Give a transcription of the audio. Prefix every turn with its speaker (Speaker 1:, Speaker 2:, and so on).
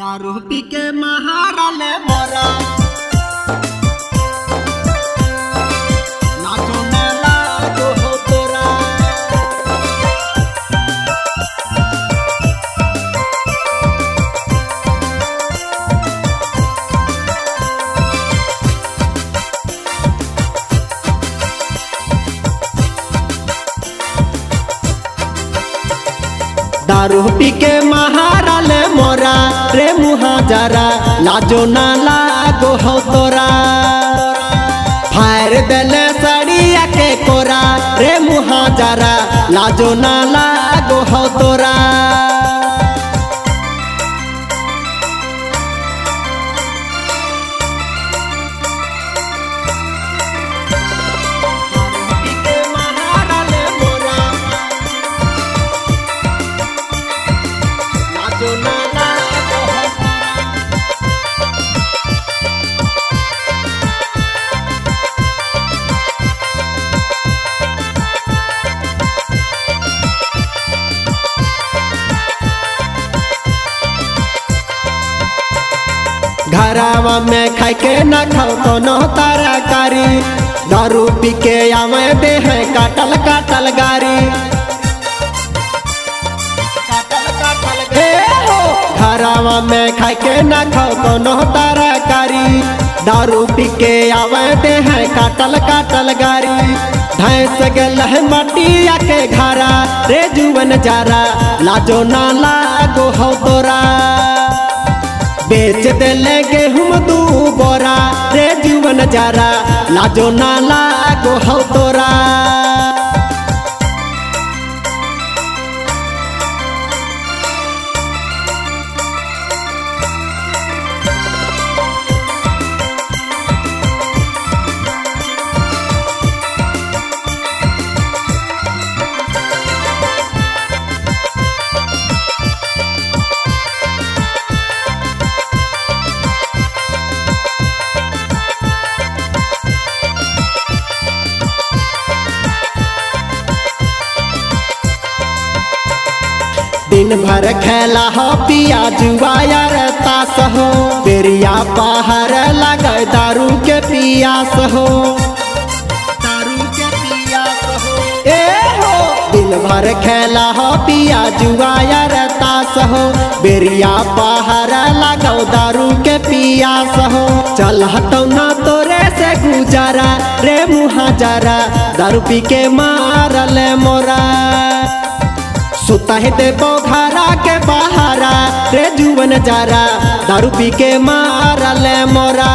Speaker 1: दारू पी के मोरा। लागो हो तोरा। दारू पी के महारल मोरा। जरा, लाजो ना लागो हो तोरा। फायर देले सड़िया के कोरा, रे मुहा जरा, लाजो ना लागो हो तोरा। घरावा में खाई के न खाओ कोनो तरकारी। दारू पी के आवे दे है काटल काटल गारी। घरावा में खाई के न खाओ कोनो तरकारी। दारू पी के आवे दे है काटल काटल गारी। भैंस गल है मटिया के घरा। रे जुवन जारा, लाजो ना लागो हो तोरा। बेच दिले गेहूँ दू बोरा रे जीवन जारा लाजो ना लागो हौ तोरा। दिन भर खेला हो पिया जुआ यार तास हो। बेरिया बाहर लगे दारू के पियास हो। दारू के पियास हो। ए हो। दिन भर खेला हो पिया जुआ यार तास हो। बेरिया बाहर लगो दारू के पियास हो। चल हटो ना तोरे से गुजारा रे मुहा जरा दारू पी के मारल मोरा। सुता है दे घरा के बाहरा, रे जुवन जारा, दारू पी के मारा, ले मोरा।